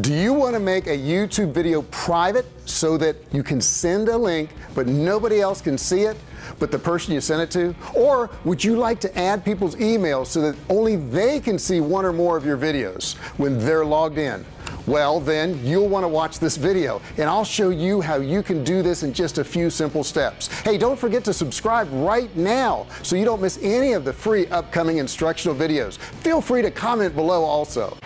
Do you want to make a YouTube video private so that you can send a link but nobody else can see it but the person you sent it to? Or would you like to add people's emails so that only they can see one or more of your videos when they're logged in? Well, then you'll want to watch this video and I'll show you how you can do this in just a few simple steps. Hey, don't forget to subscribe right now so you don't miss any of the free upcoming instructional videos. Feel free to comment below also.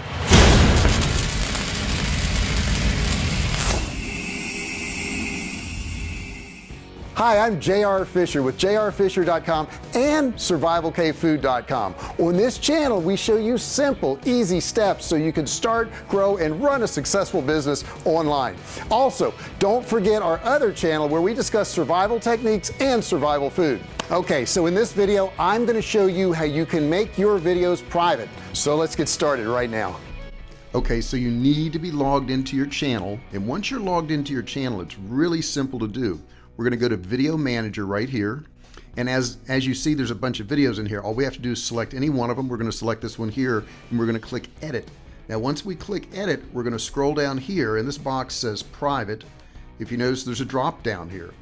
Hi, I'm JR Fisher with jrfisher.com and survivalcavefood.com. On this channel, we show you simple, easy steps so you can start, grow, and run a successful business online. Also, don't forget our other channel where we discuss survival techniques and survival food. Okay, so in this video, I'm going to show you how you can make your videos private. So let's get started right now. Okay, so you need to be logged into your channel. And once you're logged into your channel, it's really simple to do. We're going to go to Video Manager right here. And as, as you see, there's a bunch of videos in here. All we have to do is select any one of them. We're going to select this one here, and we're going to click Edit. Now, once we click Edit, we're going to scroll down here, and this box says Private. If you notice, there's a drop down here.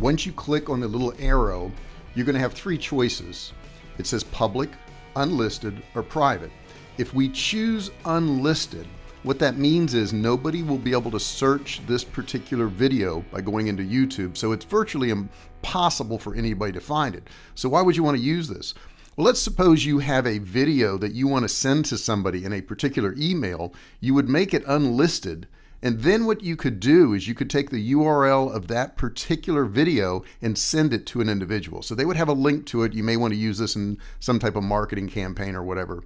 Once you click on the little arrow, you're going to have three choices. It says Public, Unlisted, or Private. If we choose Unlisted, what that means is nobody will be able to search this particular video by going into YouTube. So it's virtually impossible for anybody to find it. So why would you want to use this? Well, let's suppose you have a video that you want to send to somebody in a particular email. You would make it unlisted. And then what you could do is you could take the URL of that particular video and send it to an individual. So they would have a link to it. You may want to use this in some type of marketing campaign or whatever.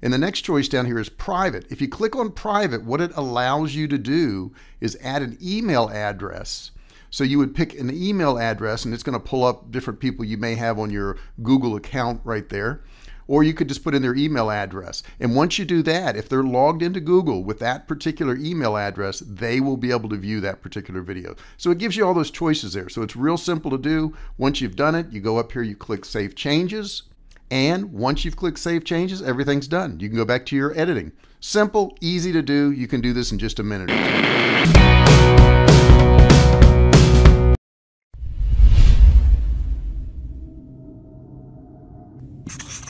And the next choice down here is private. If you click on private, what it allows you to do is add an email address. So you would pick an email address and it's going to pull up different people you may have on your Google account right there. Or you could just put in their email address. And once you do that, if they're logged into Google with that particular email address, they will be able to view that particular video. So it gives you all those choices there. So it's real simple to do. Once you've done it, you go up here, you click Save Changes. And once you've clicked Save Changes, everything's done. You can go back to your editing. Simple, easy to do. You can do this in just a minute or two. you